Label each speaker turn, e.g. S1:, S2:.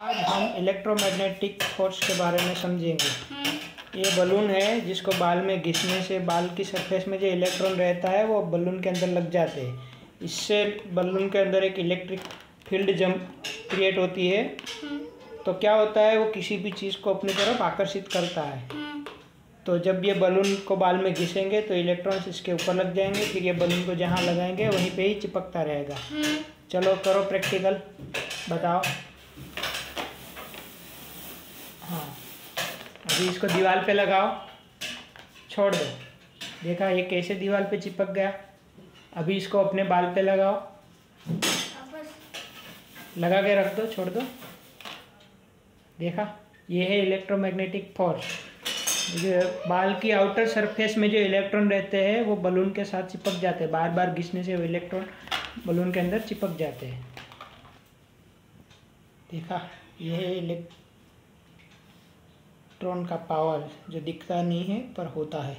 S1: आज हम electromagnetic force के बारे में समझेंगे। ये बलून है, जिसको बाल में घिसने से बाल की सरफेस में जो इलेक्ट्रॉन रहता है, वो बलून के अंदर लग जाते हैं। इससे बलून के अंदर एक इलेक्ट्रिक फ़ील्ड जम क्रिएट होती है। तो क्या होता है, वो किसी भी चीज़ को अपनी तरफ़ आकर्षित करता है। तो जब ये बलून को बाल में घिसेंगे तो इलेक्ट्रॉन्स इसके ऊपर लग जाएँगे, फिर ये बलून को जहाँ लगाएँगे, वहीं पे ही चिपकता रहेगा। चलो करो प्रैक्टिकल बताओ। अभी इसको दीवार पे लगाओ। छोड़ दो। देखा, ये कैसे दीवार पे चिपक गया? अभी इसको अपने बाल पे लगाओ। लगा के रख दो, छोड़ दो। देखा, ये है इलेक्ट्रोमैग्नेटिक फोर्स जो बाल की आउटर सरफेस में जो इलेक्ट्रॉन रहते हैं, वो बलून के साथ चिपक जाते हैं। बार बार घिसने से वो इलेक्ट्रॉन बलून के अंदर चिपक जाते हैं। देखा, ये है इलेक्ट्रॉन का पावर जो दिखता नहीं है पर होता है।